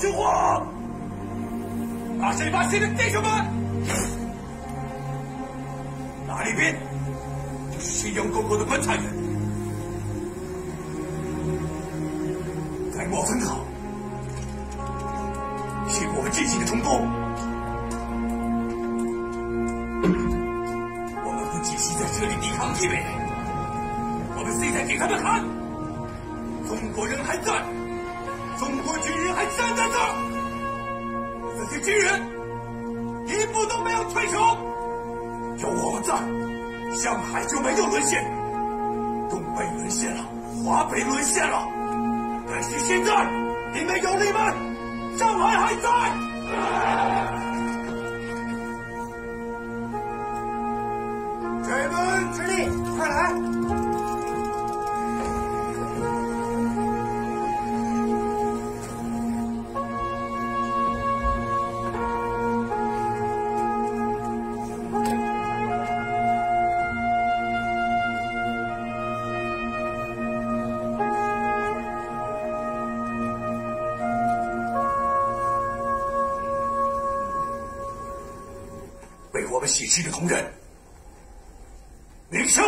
生活。拿谁把谁的弟兄们？哪里边就是信阳公国的观察员，在莫分好，是我们进行的冲锋。我们不继续在这里抵抗敌人，我们现在给他们看，中国人还在，步都没有退守，有我们在，上海就没有沦陷，东北沦陷了，华北沦陷了，但是现在你们有你们，上海还在。军们吃力，快来！我们喜事的同仁，领胜。